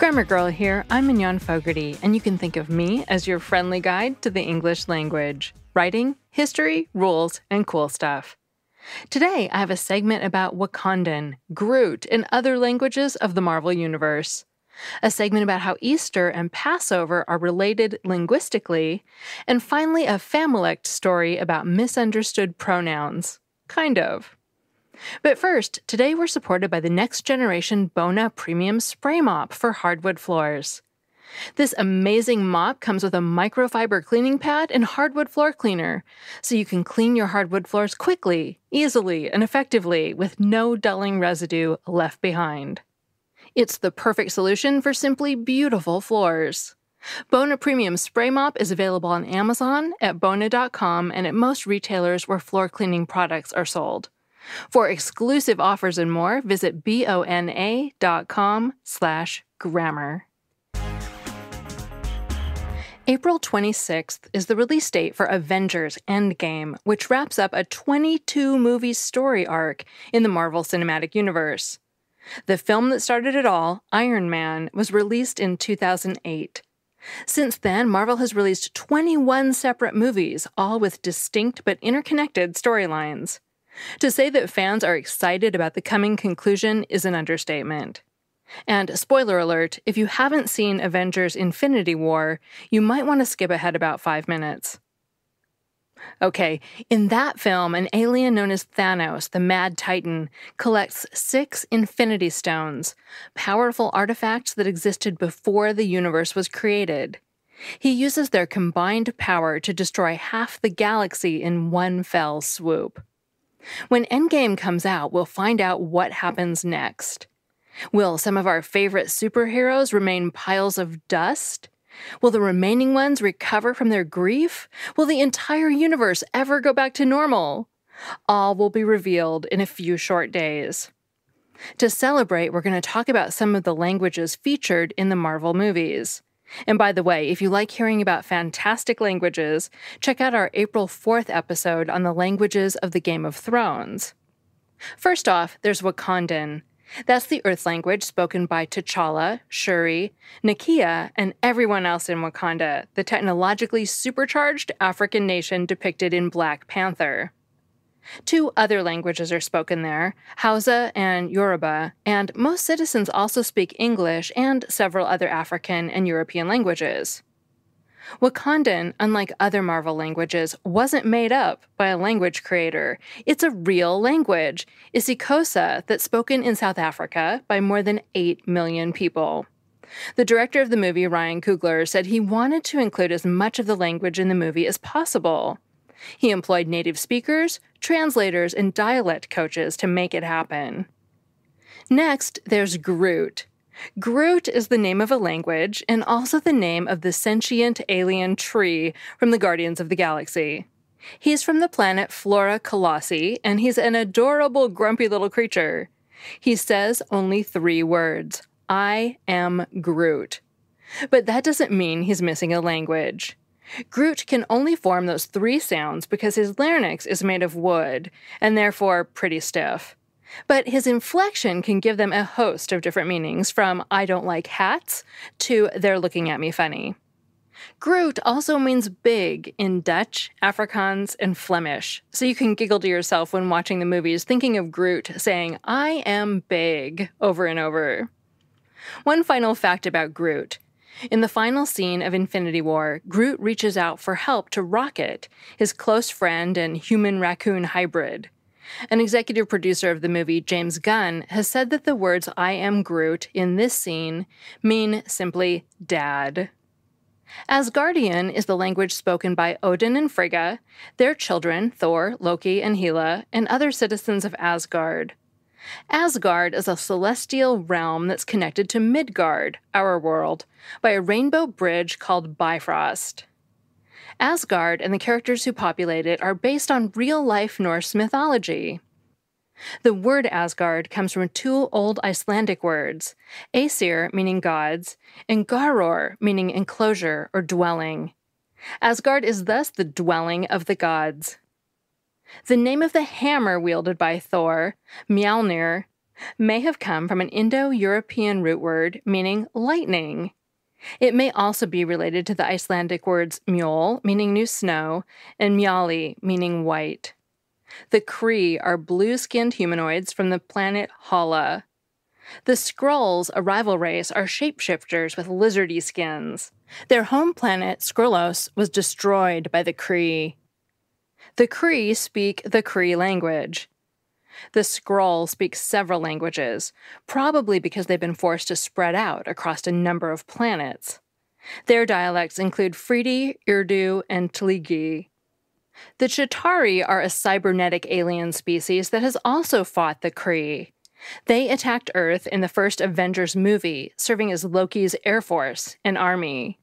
Grammar Girl here. I'm Mignon Fogarty, and you can think of me as your friendly guide to the English language writing, history, rules, and cool stuff. Today, I have a segment about Wakandan, Groot, and other languages of the Marvel Universe. A segment about how Easter and Passover are related linguistically, and finally, a Familect story about misunderstood pronouns. Kind of. But first, today we're supported by the next generation Bona Premium Spray Mop for hardwood floors. This amazing mop comes with a microfiber cleaning pad and hardwood floor cleaner, so you can clean your hardwood floors quickly, easily, and effectively with no dulling residue left behind. It's the perfect solution for simply beautiful floors. Bona Premium Spray Mop is available on Amazon, at Bona.com, and at most retailers where floor cleaning products are sold. For exclusive offers and more, visit bona.com slash grammar. April 26th is the release date for Avengers Endgame, which wraps up a 22 movie story arc in the Marvel Cinematic Universe. The film that started it all, Iron Man, was released in 2008. Since then, Marvel has released 21 separate movies, all with distinct but interconnected storylines. To say that fans are excited about the coming conclusion is an understatement. And spoiler alert if you haven't seen Avengers Infinity War, you might want to skip ahead about five minutes. Okay, in that film, an alien known as Thanos, the Mad Titan, collects six Infinity Stones, powerful artifacts that existed before the universe was created. He uses their combined power to destroy half the galaxy in one fell swoop. When Endgame comes out, we'll find out what happens next. Will some of our favorite superheroes remain piles of dust? Will the remaining ones recover from their grief? Will the entire universe ever go back to normal? All will be revealed in a few short days. To celebrate, we're going to talk about some of the languages featured in the Marvel movies. And by the way, if you like hearing about fantastic languages, check out our April 4th episode on the languages of the Game of Thrones. First off, there's Wakandan. That's the Earth language spoken by T'Challa, Shuri, Nakia, and everyone else in Wakanda, the technologically supercharged African nation depicted in Black Panther. Two other languages are spoken there Hausa and Yoruba, and most citizens also speak English and several other African and European languages. Wakandan, unlike other Marvel languages, wasn't made up by a language creator. It's a real language, isiXhosa, that's spoken in South Africa by more than 8 million people. The director of the movie, Ryan Coogler, said he wanted to include as much of the language in the movie as possible. He employed native speakers, translators, and dialect coaches to make it happen. Next, there's Groot. Groot is the name of a language and also the name of the sentient alien tree from the Guardians of the Galaxy. He's from the planet Flora Colossi, and he's an adorable, grumpy little creature. He says only three words I am Groot. But that doesn't mean he's missing a language. Groot can only form those three sounds because his larynx is made of wood and therefore pretty stiff. But his inflection can give them a host of different meanings, from I don't like hats to they're looking at me funny. Groot also means big in Dutch, Afrikaans, and Flemish, so you can giggle to yourself when watching the movies thinking of Groot saying, I am big, over and over. One final fact about Groot in the final scene of Infinity War, Groot reaches out for help to Rocket, his close friend and human raccoon hybrid. An executive producer of the movie, James Gunn, has said that the words I am Groot in this scene mean simply dad. Asgardian is the language spoken by Odin and Frigga, their children, Thor, Loki, and Hela, and other citizens of Asgard. Asgard is a celestial realm that's connected to Midgard, our world, by a rainbow bridge called Bifrost. Asgard and the characters who populate it are based on real life Norse mythology. The word Asgard comes from two old Icelandic words, Aesir meaning gods, and Garor meaning enclosure or dwelling. Asgard is thus the dwelling of the gods. The name of the hammer wielded by Thor, Mjolnir, may have come from an Indo European root word meaning lightning. It may also be related to the Icelandic words mjol, meaning new snow, and mjali, meaning white. The Kree are blue skinned humanoids from the planet Hala. The Skrulls, a rival race, are shapeshifters with lizardy skins. Their home planet, Skrullos, was destroyed by the Kree. The Kree speak the Kree language. The Skrull speak several languages, probably because they've been forced to spread out across a number of planets. Their dialects include Freedi, Urdu, and Tle'legi. The Chitauri are a cybernetic alien species that has also fought the Kree. They attacked Earth in the first Avengers movie, serving as Loki's air force and army.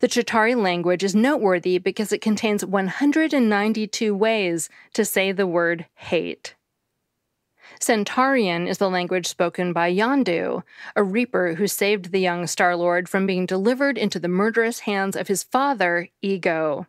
The Chitauri language is noteworthy because it contains 192 ways to say the word hate. Centaurian is the language spoken by Yondu, a reaper who saved the young Star Lord from being delivered into the murderous hands of his father, Ego.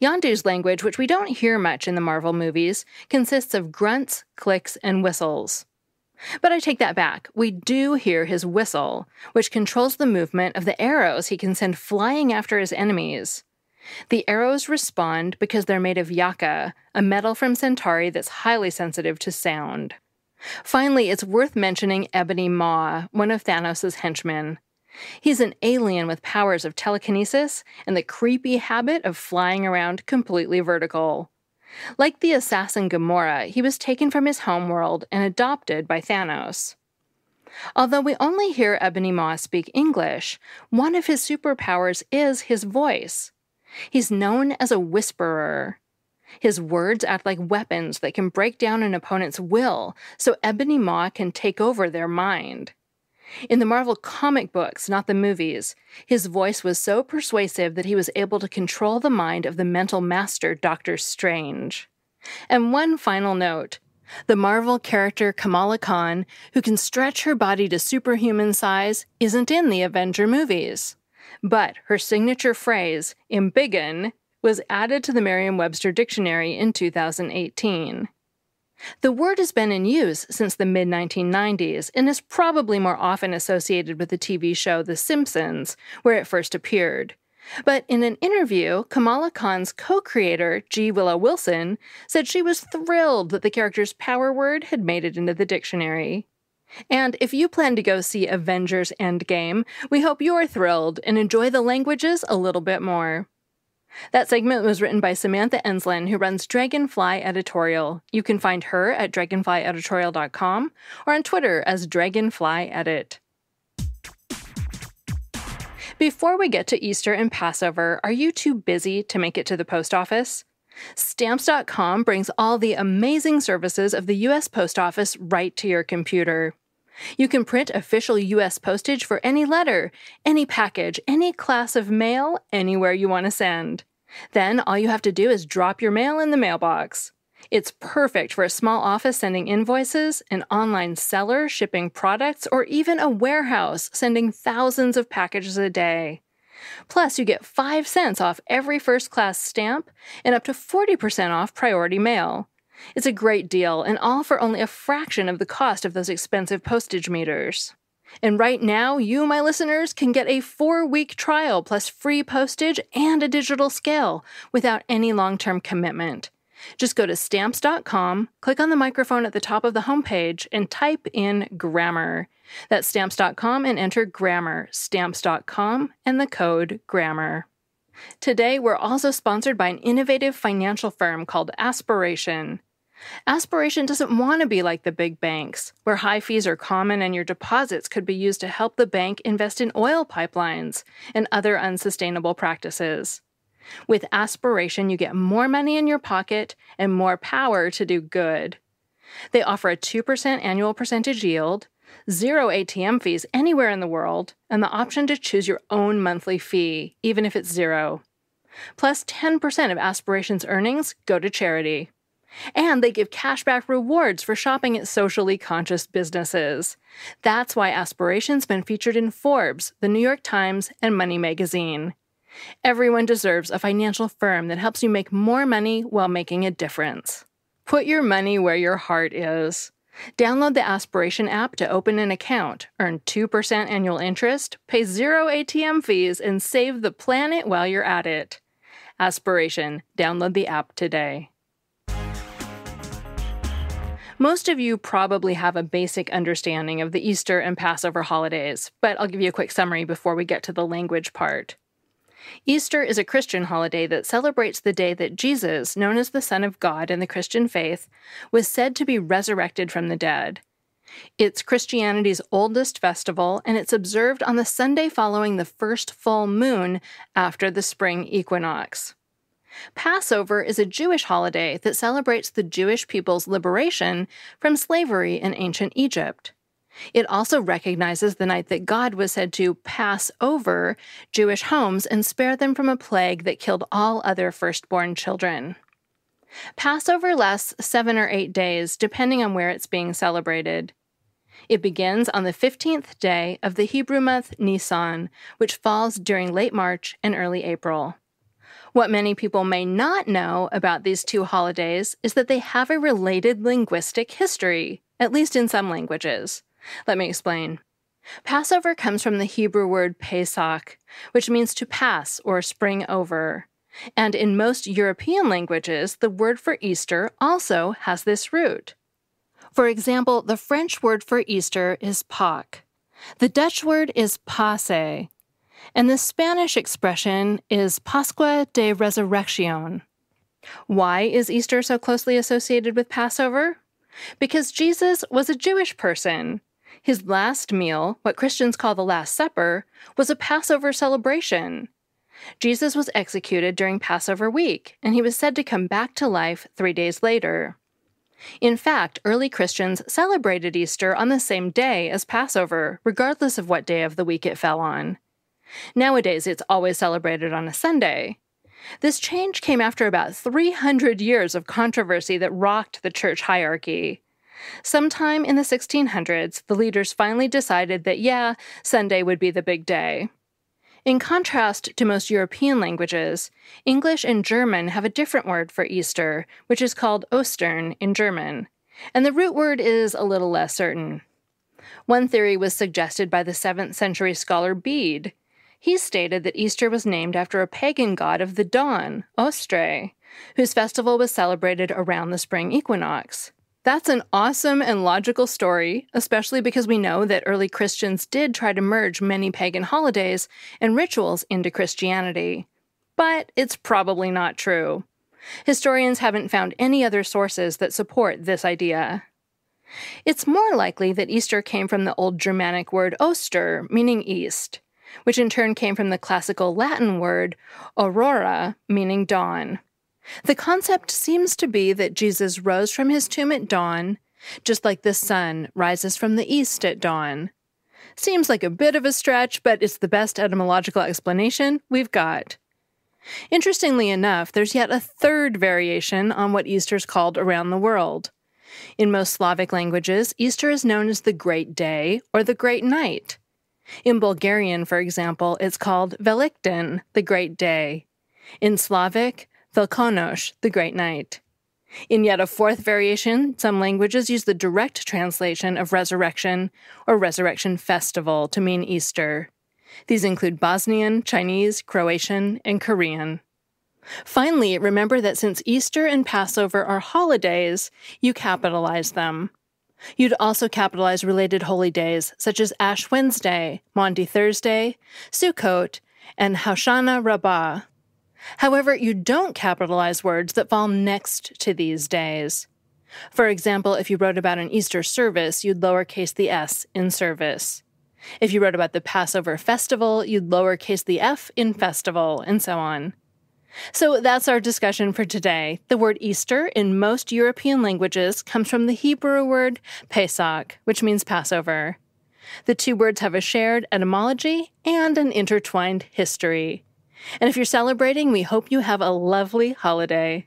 Yondu's language, which we don't hear much in the Marvel movies, consists of grunts, clicks, and whistles. But I take that back. We do hear his whistle, which controls the movement of the arrows he can send flying after his enemies. The arrows respond because they're made of yaka, a metal from Centauri that's highly sensitive to sound. Finally, it's worth mentioning Ebony Maw, one of Thanos' henchmen. He's an alien with powers of telekinesis and the creepy habit of flying around completely vertical. Like the assassin Gamora, he was taken from his homeworld and adopted by Thanos. Although we only hear Ebony Maw speak English, one of his superpowers is his voice. He's known as a whisperer. His words act like weapons that can break down an opponent's will so Ebony Maw can take over their mind. In the Marvel comic books, not the movies, his voice was so persuasive that he was able to control the mind of the mental master Doctor Strange. And one final note the Marvel character Kamala Khan, who can stretch her body to superhuman size, isn't in the Avenger movies. But her signature phrase, embiggen, was added to the Merriam Webster Dictionary in 2018. The word has been in use since the mid 1990s and is probably more often associated with the TV show The Simpsons, where it first appeared. But in an interview, Kamala Khan's co creator, G. Willow Wilson, said she was thrilled that the character's power word had made it into the dictionary. And if you plan to go see Avengers Endgame, we hope you're thrilled and enjoy the languages a little bit more. That segment was written by Samantha Enslen, who runs Dragonfly Editorial. You can find her at dragonflyeditorial.com or on Twitter as DragonflyEdit. Before we get to Easter and Passover, are you too busy to make it to the post office? Stamps.com brings all the amazing services of the U.S. Post Office right to your computer. You can print official U.S. postage for any letter, any package, any class of mail, anywhere you want to send. Then all you have to do is drop your mail in the mailbox. It's perfect for a small office sending invoices, an online seller shipping products, or even a warehouse sending thousands of packages a day. Plus, you get 5 cents off every first class stamp and up to 40% off priority mail. It's a great deal, and all for only a fraction of the cost of those expensive postage meters. And right now, you, my listeners, can get a four week trial plus free postage and a digital scale without any long term commitment. Just go to stamps.com, click on the microphone at the top of the homepage, and type in grammar. That's stamps.com and enter grammar, stamps.com, and the code grammar. Today, we're also sponsored by an innovative financial firm called Aspiration. Aspiration doesn't want to be like the big banks, where high fees are common and your deposits could be used to help the bank invest in oil pipelines and other unsustainable practices. With Aspiration, you get more money in your pocket and more power to do good. They offer a 2% annual percentage yield, zero ATM fees anywhere in the world, and the option to choose your own monthly fee, even if it's zero. Plus, 10% of Aspiration's earnings go to charity. And they give cashback rewards for shopping at socially conscious businesses. That's why Aspiration's been featured in Forbes, the New York Times, and Money Magazine. Everyone deserves a financial firm that helps you make more money while making a difference. Put your money where your heart is. Download the Aspiration app to open an account, earn 2% annual interest, pay zero ATM fees, and save the planet while you're at it. Aspiration. Download the app today. Most of you probably have a basic understanding of the Easter and Passover holidays, but I'll give you a quick summary before we get to the language part. Easter is a Christian holiday that celebrates the day that Jesus, known as the Son of God in the Christian faith, was said to be resurrected from the dead. It's Christianity's oldest festival, and it's observed on the Sunday following the first full moon after the spring equinox. Passover is a Jewish holiday that celebrates the Jewish people's liberation from slavery in ancient Egypt. It also recognizes the night that God was said to pass over Jewish homes and spare them from a plague that killed all other firstborn children. Passover lasts seven or eight days, depending on where it's being celebrated. It begins on the 15th day of the Hebrew month Nisan, which falls during late March and early April. What many people may not know about these two holidays is that they have a related linguistic history, at least in some languages. Let me explain. Passover comes from the Hebrew word Pesach, which means to pass or spring over. And in most European languages, the word for Easter also has this root. For example, the French word for Easter is Pâques. The Dutch word is Pasen. And the Spanish expression is Pascua de Resurrección. Why is Easter so closely associated with Passover? Because Jesus was a Jewish person his last meal, what Christians call the Last Supper, was a Passover celebration. Jesus was executed during Passover week, and he was said to come back to life three days later. In fact, early Christians celebrated Easter on the same day as Passover, regardless of what day of the week it fell on. Nowadays, it's always celebrated on a Sunday. This change came after about 300 years of controversy that rocked the church hierarchy. Sometime in the 1600s, the leaders finally decided that, yeah, Sunday would be the big day. In contrast to most European languages, English and German have a different word for Easter, which is called Ostern in German, and the root word is a little less certain. One theory was suggested by the 7th century scholar Bede. He stated that Easter was named after a pagan god of the dawn, Ostre, whose festival was celebrated around the spring equinox. That's an awesome and logical story, especially because we know that early Christians did try to merge many pagan holidays and rituals into Christianity. But it's probably not true. Historians haven't found any other sources that support this idea. It's more likely that Easter came from the Old Germanic word Oster, meaning east, which in turn came from the classical Latin word aurora, meaning dawn. The concept seems to be that Jesus rose from his tomb at dawn, just like the sun rises from the east at dawn. Seems like a bit of a stretch, but it's the best etymological explanation we've got. Interestingly enough, there's yet a third variation on what Easter's called around the world. In most Slavic languages, Easter is known as the Great Day or the Great Night. In Bulgarian, for example, it's called Velikdan, the Great Day. In Slovak, Velkonosh, the Great Night. In yet a fourth variation, some languages use the direct translation of resurrection or resurrection festival to mean Easter. These include Bosnian, Chinese, Croatian, and Korean. Finally, remember that since Easter and Passover are holidays, you capitalize them. You'd also capitalize related holy days such as Ash Wednesday, Maundy Thursday, Sukkot, and Hoshana Rabbah. However, you don't capitalize words that fall next to these days. For example, if you wrote about an Easter service, you'd lowercase the s in service. If you wrote about the Passover festival, you'd lowercase the f in festival, and so on. So that's our discussion for today. The word Easter in most European languages comes from the Hebrew word Pesach, which means Passover. The two words have a shared etymology and an intertwined history. And if you're celebrating, we hope you have a lovely holiday.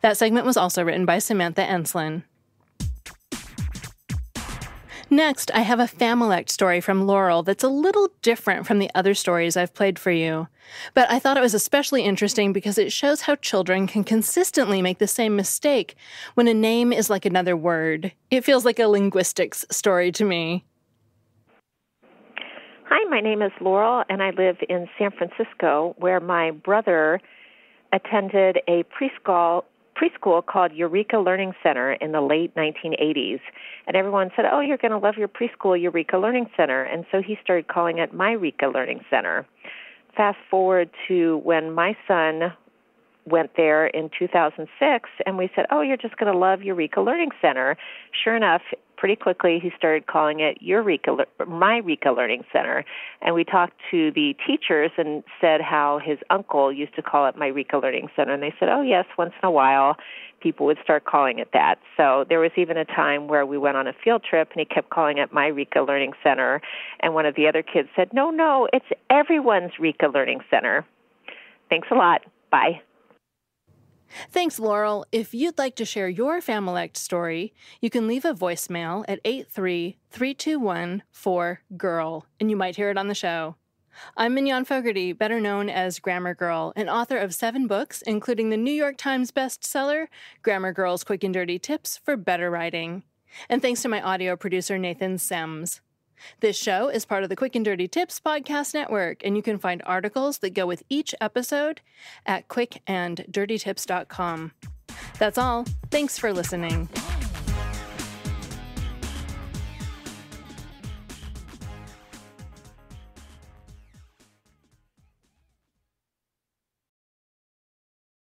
That segment was also written by Samantha Enslen. Next, I have a Familect story from Laurel that's a little different from the other stories I've played for you. But I thought it was especially interesting because it shows how children can consistently make the same mistake when a name is like another word. It feels like a linguistics story to me. Hi, my name is Laurel, and I live in San Francisco, where my brother attended a preschool preschool called Eureka Learning Center in the late 1980s. And everyone said, Oh, you're going to love your preschool, Eureka Learning Center. And so he started calling it My Eureka Learning Center. Fast forward to when my son went there in 2006 and we said, "Oh, you're just going to love Eureka Learning Center." Sure enough, pretty quickly he started calling it Eureka my Eureka Learning Center. And we talked to the teachers and said how his uncle used to call it my Eureka Learning Center and they said, "Oh, yes, once in a while people would start calling it that." So there was even a time where we went on a field trip and he kept calling it my Eureka Learning Center and one of the other kids said, "No, no, it's everyone's Eureka Learning Center." Thanks a lot. Bye. Thanks, Laurel. If you'd like to share your Familect story, you can leave a voicemail at 83321 4GIRL, and you might hear it on the show. I'm Mignon Fogarty, better known as Grammar Girl, and author of seven books, including the New York Times bestseller, Grammar Girl's Quick and Dirty Tips for Better Writing. And thanks to my audio producer, Nathan Semes. This show is part of the Quick and Dirty Tips podcast network, and you can find articles that go with each episode at quickanddirtytips.com. That's all. Thanks for listening.